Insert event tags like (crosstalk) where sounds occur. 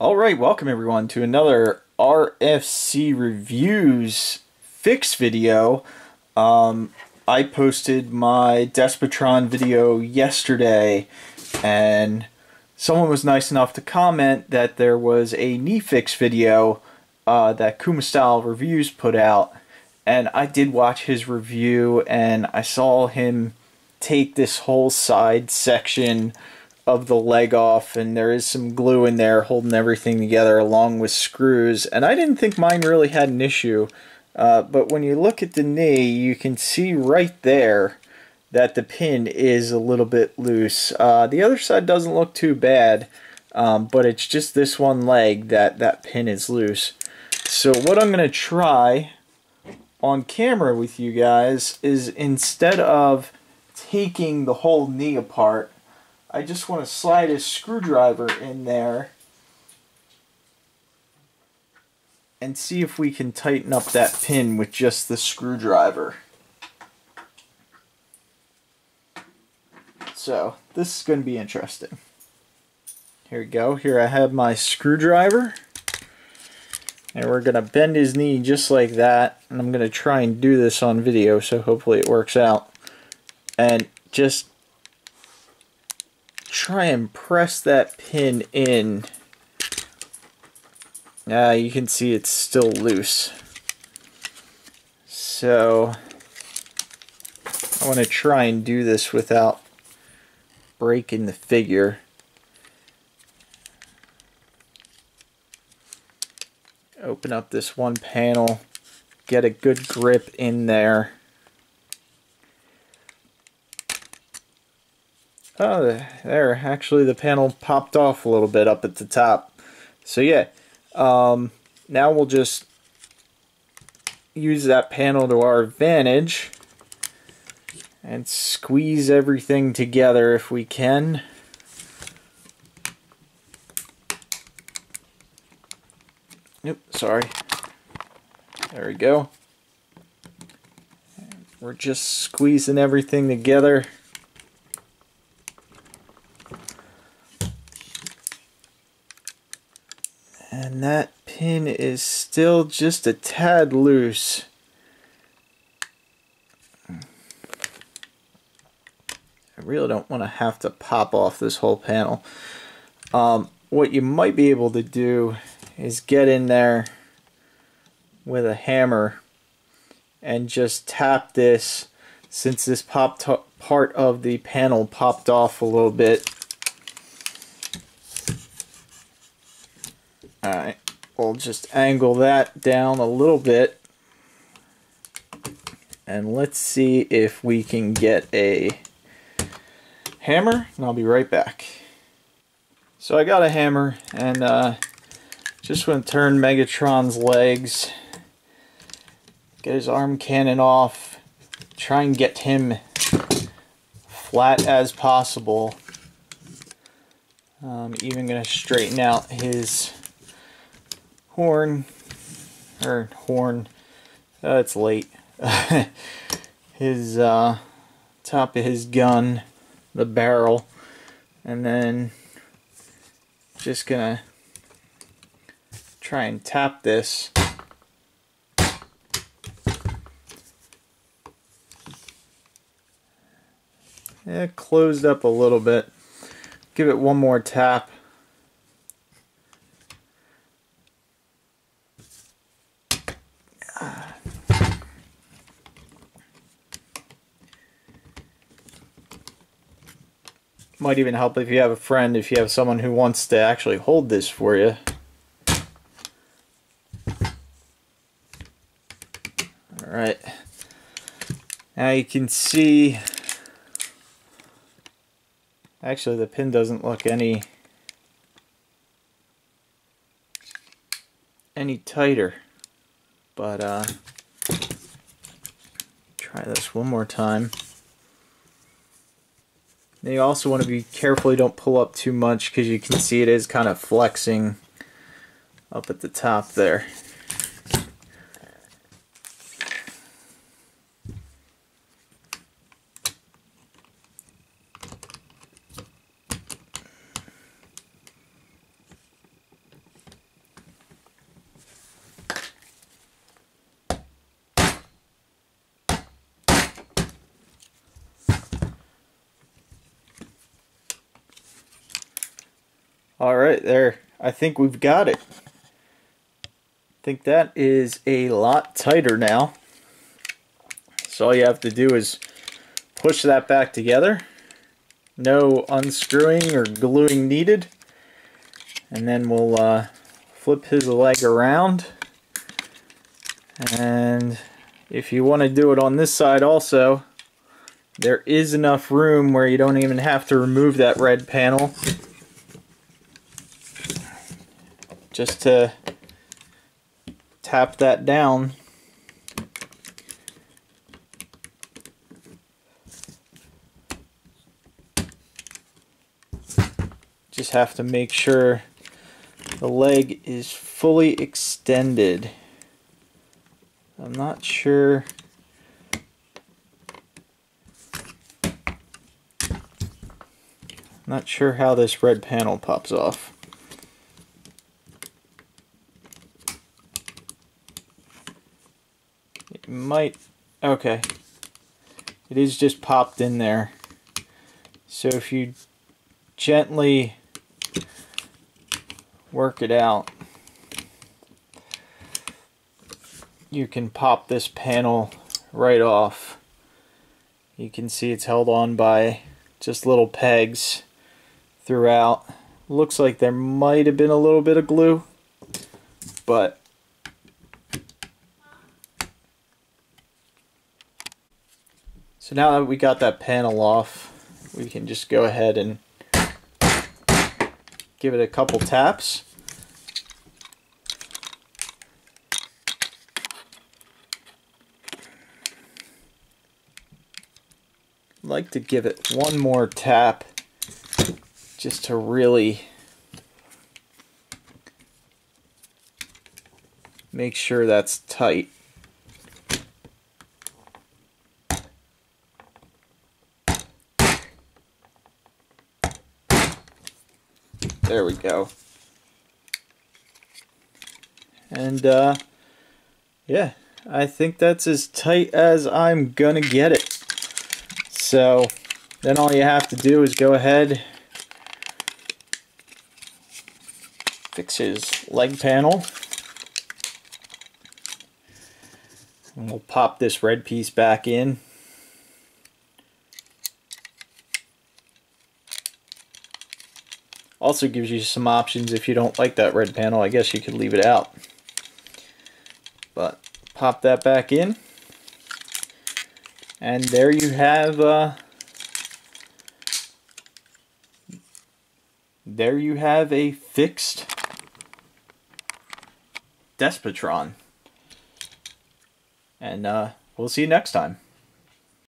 All right, welcome everyone to another RFC Reviews fix video. Um, I posted my Despotron video yesterday and someone was nice enough to comment that there was a knee fix video uh, that Kuma Style Reviews put out and I did watch his review and I saw him take this whole side section of the leg off and there is some glue in there holding everything together along with screws. And I didn't think mine really had an issue uh, but when you look at the knee you can see right there that the pin is a little bit loose. Uh, the other side doesn't look too bad um, but it's just this one leg that that pin is loose. So what I'm gonna try on camera with you guys is instead of taking the whole knee apart I just want to slide a screwdriver in there and see if we can tighten up that pin with just the screwdriver. So this is going to be interesting. Here we go. Here I have my screwdriver. And we're going to bend his knee just like that. And I'm going to try and do this on video, so hopefully it works out. And just try and press that pin in. Ah, uh, you can see it's still loose. So, I want to try and do this without breaking the figure. Open up this one panel, get a good grip in there. Oh, there, actually the panel popped off a little bit up at the top. So yeah, um, now we'll just use that panel to our advantage and squeeze everything together if we can. Nope, sorry. There we go. We're just squeezing everything together. And that pin is still just a tad loose. I really don't want to have to pop off this whole panel. Um, what you might be able to do is get in there with a hammer and just tap this since this popped part of the panel popped off a little bit Alright, we'll just angle that down a little bit. And let's see if we can get a hammer, and I'll be right back. So I got a hammer, and uh, just want to turn Megatron's legs, get his arm cannon off, try and get him flat as possible. I'm even going to straighten out his horn, or horn, uh, it's late, (laughs) his uh, top of his gun, the barrel, and then just gonna try and tap this. It closed up a little bit. Give it one more tap. Might even help if you have a friend, if you have someone who wants to actually hold this for you. Alright. Now you can see... Actually, the pin doesn't look any... any tighter. But, uh... Try this one more time. Now you also want to be careful you don't pull up too much because you can see it is kind of flexing up at the top there. All right, there. I think we've got it. I think that is a lot tighter now. So all you have to do is push that back together. No unscrewing or gluing needed. And then we'll uh, flip his leg around. And if you want to do it on this side also, there is enough room where you don't even have to remove that red panel. Just to tap that down. Just have to make sure the leg is fully extended. I'm not sure Not sure how this red panel pops off. Might, okay. It is just popped in there. So if you gently work it out, you can pop this panel right off. You can see it's held on by just little pegs throughout. Looks like there might have been a little bit of glue, but so now that we got that panel off, we can just go ahead and give it a couple taps. like to give it one more tap just to really make sure that's tight. There we go. And uh, yeah, I think that's as tight as I'm gonna get it. So then all you have to do is go ahead fix his leg panel. And we'll pop this red piece back in. Also gives you some options if you don't like that red panel. I guess you could leave it out. But pop that back in. And there you have uh, there you have a fixed Despotron. And uh, we'll see you next time.